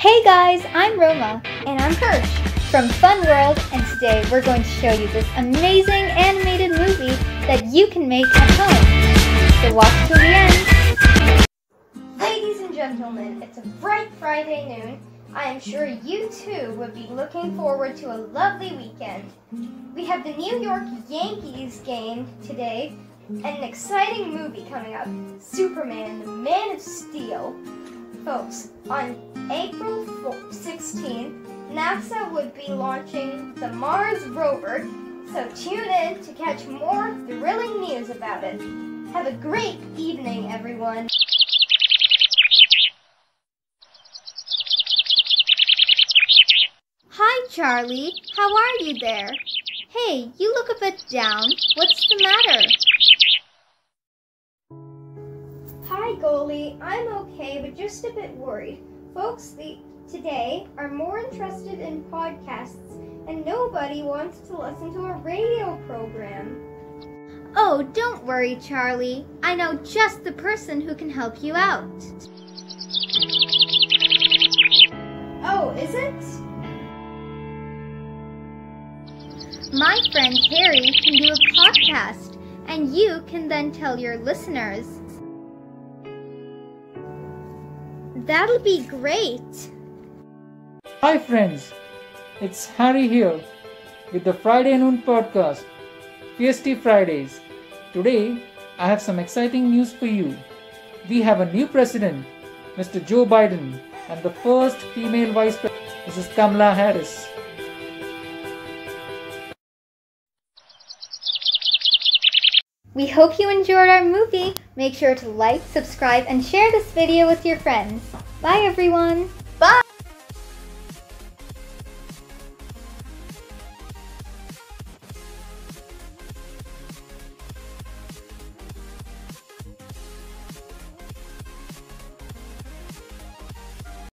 Hey guys, I'm Roma. And I'm Hersh. From Fun World, and today we're going to show you this amazing animated movie that you can make at home. So watch till the end. Ladies and gentlemen, it's a bright Friday noon. I am sure you too would be looking forward to a lovely weekend. We have the New York Yankees game today and an exciting movie coming up Superman, the Man of Steel. Folks, on April 16th, NASA would be launching the Mars rover, so tune in to catch more thrilling news about it. Have a great evening, everyone. Hi, Charlie. How are you there? Hey, you look a bit down. What's the matter? Hi, Goalie. I'm okay, but just a bit worried. Folks the, today are more interested in podcasts, and nobody wants to listen to a radio program. Oh, don't worry, Charlie. I know just the person who can help you out. Oh, is it? My friend Harry can do a podcast, and you can then tell your listeners. That'll be great. Hi, friends. It's Harry here with the Friday Noon Podcast, Fiesty Fridays. Today, I have some exciting news for you. We have a new president, Mr. Joe Biden, and the first female vice president, Mrs. Kamala Harris. We hope you enjoyed our movie. Make sure to like, subscribe, and share this video with your friends. Bye everyone!